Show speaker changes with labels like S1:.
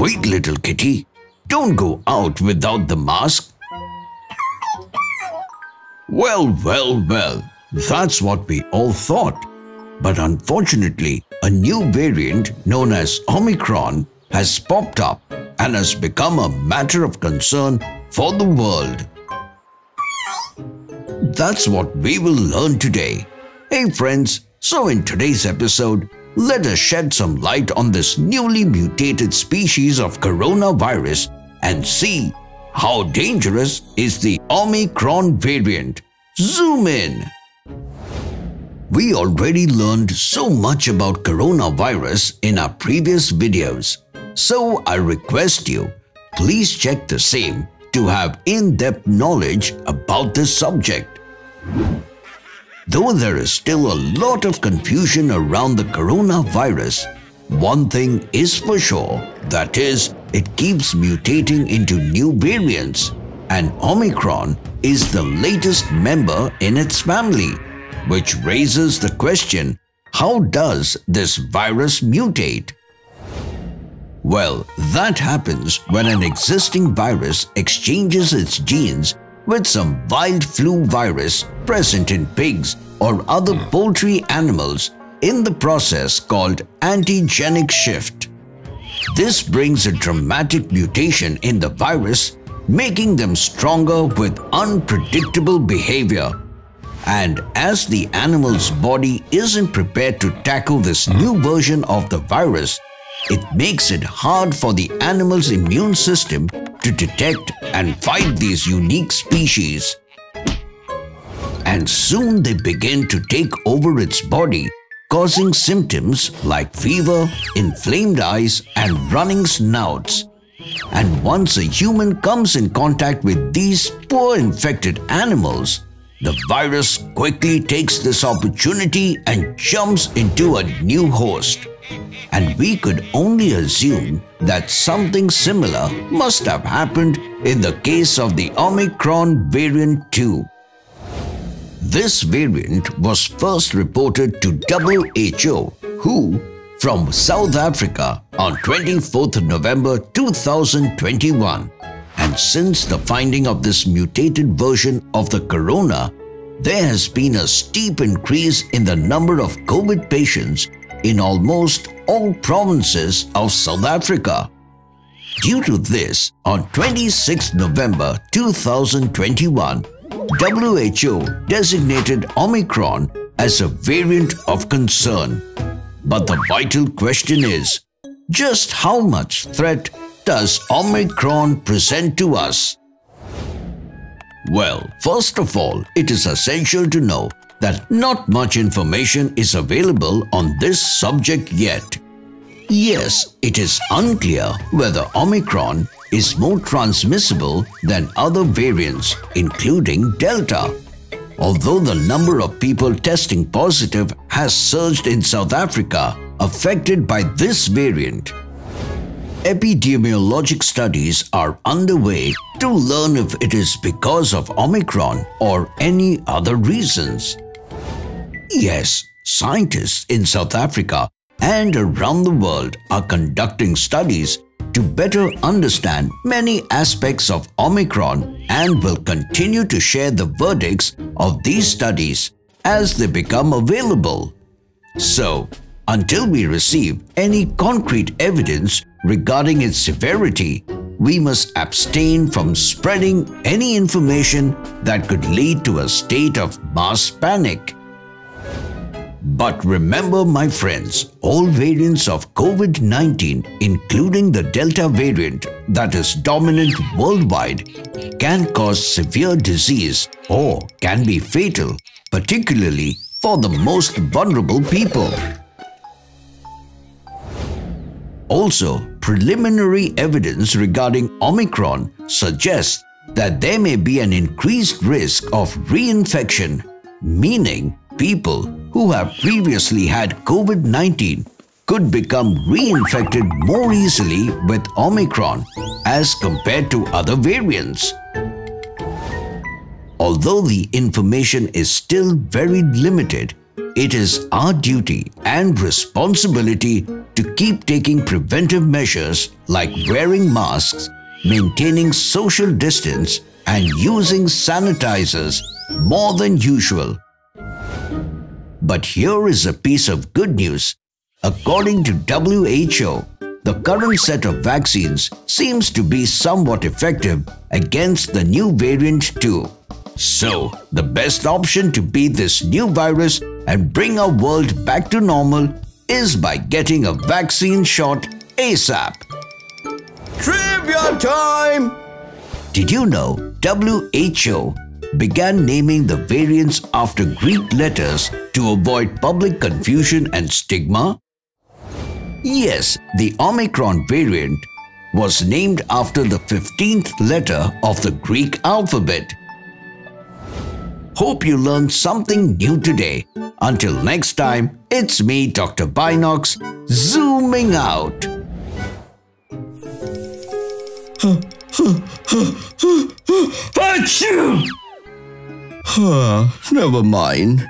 S1: Wait, little kitty. Don't go out without the mask. Well, well, well. That's what we all thought. But unfortunately, a new variant known as Omicron has popped up and has become a matter of concern for the world. That's what we will learn today. Hey friends, so in today's episode, let us shed some light on this newly mutated species of coronavirus and see how dangerous is the Omicron variant. Zoom in. We already learned so much about coronavirus in our previous videos. So I request you, please check the same to have in-depth knowledge about this subject. Though there is still a lot of confusion around the coronavirus, one thing is for sure, that is, it keeps mutating into new variants and Omicron is the latest member in its family, which raises the question, how does this virus mutate? Well, that happens when an existing virus exchanges its genes with some wild flu virus present in pigs or other hmm. poultry animals in the process called antigenic shift. This brings a dramatic mutation in the virus, making them stronger with unpredictable behavior. And as the animal's body isn't prepared to tackle this hmm. new version of the virus, it makes it hard for the animal's immune system to detect and fight these unique species. And soon they begin to take over its body, causing symptoms like fever, inflamed eyes, and running snouts. And once a human comes in contact with these poor infected animals, the virus quickly takes this opportunity and jumps into a new host and we could only assume that something similar must have happened in the case of the Omicron variant 2. This variant was first reported to WHO, who, from South Africa on 24th November 2021. And since the finding of this mutated version of the corona, there has been a steep increase in the number of COVID patients in almost all provinces of South Africa. Due to this, on 26 November 2021, WHO designated Omicron as a variant of concern. But the vital question is, just how much threat does Omicron present to us? Well, first of all, it is essential to know that not much information is available on this subject yet. Yes, it is unclear whether Omicron is more transmissible than other variants, including Delta. Although the number of people testing positive has surged in South Africa affected by this variant, epidemiologic studies are underway to learn if it is because of Omicron or any other reasons. Yes, scientists in South Africa and around the world are conducting studies to better understand many aspects of Omicron and will continue to share the verdicts of these studies as they become available. So, until we receive any concrete evidence regarding its severity, we must abstain from spreading any information that could lead to a state of mass panic. But remember my friends, all variants of COVID-19 including the Delta variant that is dominant worldwide can cause severe disease or can be fatal, particularly for the most vulnerable people. Also, preliminary evidence regarding Omicron suggests that there may be an increased risk of reinfection, meaning people who have previously had COVID 19 could become reinfected more easily with Omicron as compared to other variants. Although the information is still very limited, it is our duty and responsibility to keep taking preventive measures like wearing masks, maintaining social distance, and using sanitizers more than usual. But here is a piece of good news. According to WHO, the current set of vaccines seems to be somewhat effective against the new variant too. So, the best option to beat this new virus and bring our world back to normal is by getting a vaccine shot ASAP.
S2: Trivia time!
S1: Did you know WHO began naming the variants after Greek letters to avoid public confusion and stigma? Yes, the Omicron variant was named after the 15th letter of the Greek alphabet. Hope you learned something new today. Until next time, it's me, Dr. Binocs, zooming out.
S2: Achoo! Huh, never mind.